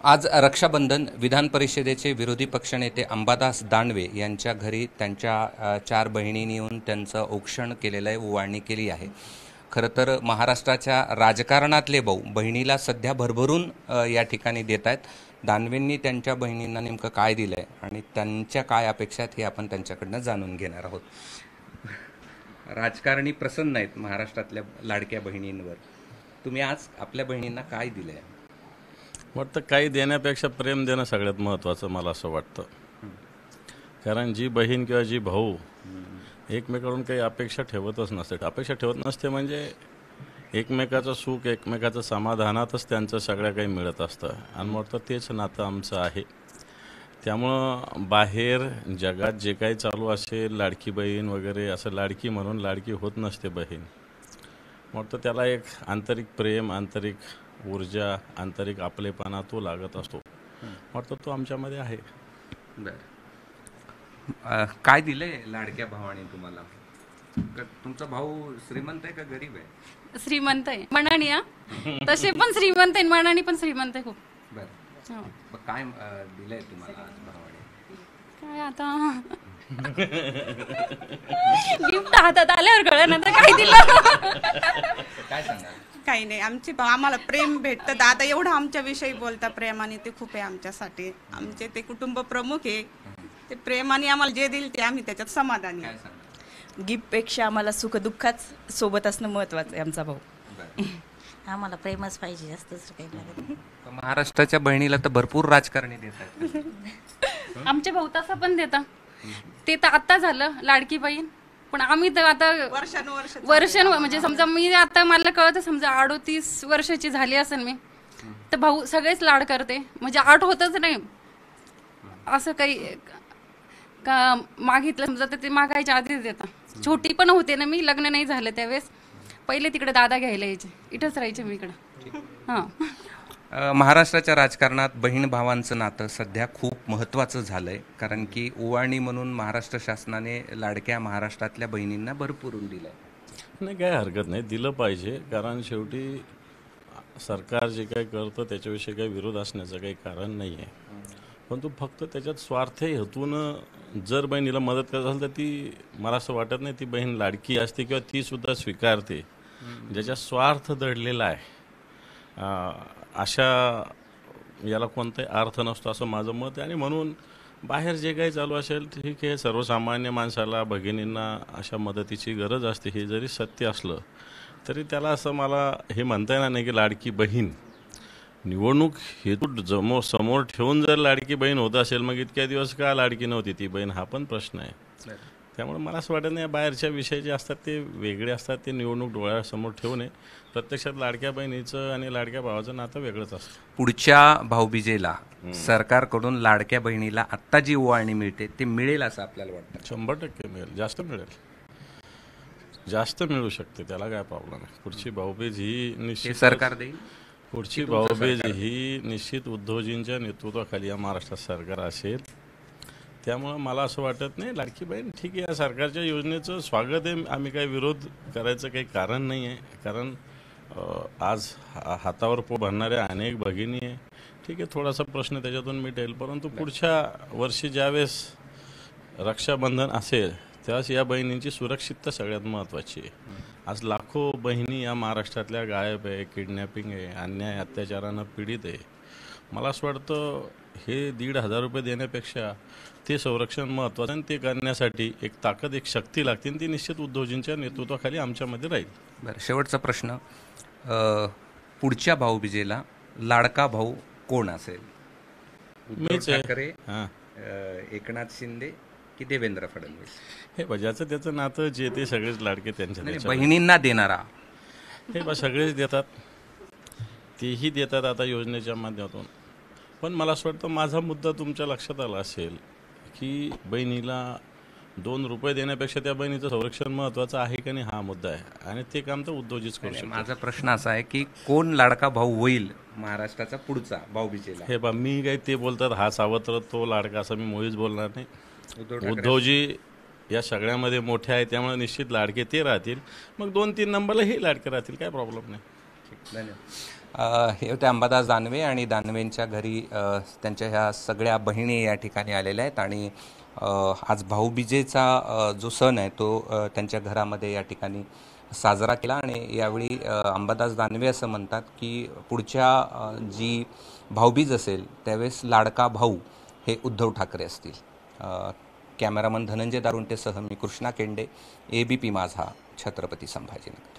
आज रक्षाबंधन विधान परिषदेचे विरोधी पक्षनेते अंबादास दानवे यांच्या घरी त्यांच्या चार बहिणींनी येऊन त्यांचं औक्षण केलेलं आहे ओवाळणी केली आहे. खरं तर महाराष्ट्राच्या राजकारणातले भाऊ बहिणीला सध्या भरभरून या ठिकाणी देत आहेत. दानवेंनी त्यांच्या बहिणींना नेमकं काय दिलं आहे आणि त्यांच्या काय अपेक्षा आहेत हे आपण त्यांच्याकडनं जाणून घेणार आहोत. राजकारणी प्रसन्न आहेत महाराष्ट्रातल्या लाडक्या बहिणींवर. तुम्ही आज आपल्या बहिणींना काय दिलं आहे वाटतं काही देण्यापेक्षा प्रेम देणं सगळ्यात महत्त्वाचं मला असं वाटतं. कारण जी बहीण किंवा जी भाऊ एकमेकाकडून काही अपेक्षा ठेवतच नसते अपेक्षा ठेवत नसते म्हणजे एकमेकाचं सुख एकमेकाचं समाधानातच त्यांचं सगळ्या काही मिळत असतं. आणि वाटतं तेच नातं आमचं आहे. त्यामुळं बाहेर जगात जे काही चालू असेल लाडकी बहीण वगैरे असं लाडकी म्हणून लाडकी होत नसते बहीण. वाटतं त्याला एक आंतरिक प्रेम आंतरिक ऊर्जा आंतरिक आपलेपणा तो लागत असतो. वाटतं तो आमच्यामध्ये आहे. बर. काय दिलंय लाडक्या भावाने तुम्हाला? तुमचा भाऊ श्रीमंत आहे का गरीब आहे? श्रीमंत आहे. मनाने हा? तसे पण श्रीमंत आहे मनाने पण श्रीमंत आहे खूप. बर. हो. मग काय दिलंय तुम्हाला आज भावाने? काय आता? गिफ्ट हातात आल्यावर कळ ना तर काय दिलं? काय सांगाल? काही नाही. आमची आम्हाला प्रेम भेटतं. दादा एवढं आमच्याविषयी बोलता. प्रेमाने ते खूप आहे आमच्यासाठी. आमचे ते कुटुंब प्रमुख आहे. ते प्रेमाने आम्हाला जे देईल ते आम्ही त्याच्यात समाधानी आहे. सांगाल गिफ्टपेक्षा आम्हाला सुख दुःखात सोबत असणं महत्वाचं आहे आमचा भाऊ. आम्हाला प्रेमच पाहिजे जास्त दुसरं काही लागत नाही. तर महाराष्ट्राच्या बहिणीला तर भरपूर राजकारणी देत आहेत आमचे भाऊ तसा पण देता ते तर आता झालं लाडकी बहीण. पण आम्ही तर आता वर्षानुवर्ष वर्ष म्हणजे समजा मी आता मला कळत समजा अडोतीस वर्षाची झाली असेल मी तर भाऊ सगळेच लाड करते. म्हणजे आठ होतच नाही. असं काही का मागितलं समजा तर ते मागायच्या आधीच देतात. छोटी पण होते ना मी लग्न नाही झालं त्यावेळेस. पहिले तिकडे दादा घ्यायला यायचे. इथंच राहायचे मी इकडं. हां. महाराष्ट्राच्या राजकारणात बहीण भावांचं नातं सध्या खूप महत्त्वाचं झालं आहे कारण की ओवाळणी म्हणून महाराष्ट्र शासनाने लाडक्या महाराष्ट्रातल्या बहिणींना भरपूरून आहे नाही काय हरकत नाही. दिलं पाहिजे. कारण शेवटी सरकार जे काही करतं त्याच्याविषयी काही विरोध असण्याचं काही कारण नाही आहे परंतु फक्त त्याच्यात स्वार्थ हेतून जर बहिणीला मदत करत असेल तर ती मला असं वाटत नाही ती बहीण लाडकी असते किंवा ती सुद्धा स्वीकारते. ज्याच्या स्वार्थ दडलेला आहे. अशा याला कोणताही अर्थ नसतो असं माझं मत आहे. आणि म्हणून बाहेर जे काही चालू असेल ठीक आहे सर्वसामान्य माणसाला भगिनींना अशा मदतीची गरज असते हे जरी सत्य असलं तरी त्याला असं मला हे म्हणता येणार नाही की लाडकी बहीण. निवडणूक हेतू जमो समोर ठेवून जर लाडकी बहीण होत असेल मग इतक्या दिवस का लाडकी नव्हती ती बहीण? हा पण प्रश्न आहे. त्यामुळे मला असं वाटत नाही बाहेरच्या विषय जे असतात ते वेगळे असतात ते निवडणूक डोळ्यासमोर ठेवू नये प्रत्यक्षात लाडक्या बहिणीचं आणि लाडक्या भावाचं नातं वेगळंच असतं. पुढच्या भाऊबीजेला सरकारकडून लाडक्या बहिणीला आत्ता जी ओवाळणी मिळते ते मिळेल असं आपल्याला वाटतं. शंभर टक्के मिळेल जास्त मिळेल. जास्त मिळू शकते त्याला काय प्रॉब्लेम आहे? पुढची भाऊबीज ही हे निश्चित सरकार देईल? पुढची भाऊबीज ही निश्चित उद्धवजींच्या नेतृत्वाखाली या महाराष्ट्रात सरकार असेल. त्यामुळं मला असं वाटत नाही. लाडकी बहीण ठीक आहे या सरकारच्या योजनेचं स्वागत आहे. आम्ही काही विरोध करायचं काही कारण नाही आहे. कारण आज हा- हातावर पो भरणाऱ्या अनेक भगिनी आहे. ठीक आहे थोडासा प्रश्न त्याच्यातून मिटेल. परंतु पुढच्या वर्षी ज्यावेळेस रक्षाबंधन असेल त्यावेळेस या बहिणींची सुरक्षितता सगळ्यात महत्त्वाची आहे. आज लाखो बहिणी या महाराष्ट्रातल्या गायब आहे किडनॅपिंग आहे अन्याय अत्याचारानं पीडित आहे. मला असं वाटतं हे दीड हजार रुपये देण्यापेक्षा ते संरक्षण महत्त्वाचं आणि ते करण्यासाठी एक ताकद एक शक्ती लागते आणि ती निश्चित उद्धवजींच्या नेतृत्वाखाली आमच्यामध्ये राहील. बरं शेवटचा प्रश्न. पुढच्या भाऊबीजेला लाडका भाऊ कोण असेल? मीच. ठाकरे हां. एकनाथ शिंदे की देवेंद्र फडणवीस? हे बघ, ज्याचं त्याचं नातं जे ते सगळेच लाडके त्यांच्या. बहिणींना देणारा. हे बा सगळेच देतात. तेही देतात आता योजनेच्या माध्यमातून. पण मला असं वाटतं माझा मुद्दा तुमच्या लक्षात आला असेल की बहिणीला दोन रुपये देण्यापेक्षा त्या बहिणीचं संरक्षण महत्त्वाचं आहे का नाही हा मुद्दा आहे. आणि ते काम तर उद्योजीच करू माझा प्रश्न असा आहे की कोण लाडका भाऊ होईल महाराष्ट्राचा पुढचा भाऊबीजेला? हे बा मी काही ते बोलतात हा सावत्र तो लाडका असं मी मुळीच बोलणार नाही. उद्धवजी या सगळ्यामध्ये मोठे आहे त्यामुळे निश्चित लाडके ते राहतील. मग दोन तीन नंबरला हे लाडके राहतील काय प्रॉब्लेम नाही. धन्यवाद. हे होते अंबादास दानवे आणि दानवेंच्या घरी त्यांच्या ह्या सगळ्या बहिणी या ठिकाणी आलेल्या आहेत आणि आज भाऊबीजेचा जो सण आहे तो त्यांच्या घरामध्ये या ठिकाणी साजरा केला आणि यावेळी अंबादास दानवे असं म्हणतात की पुढच्या जी भाऊबीज असेल त्यावेळेस लाडका भाऊ हे उद्धव ठाकरे असतील. कॅमेरामन धनंजय दारुंटेसह मी Krishna Kende A B P Majha Chhatrapati Sambhajinagar.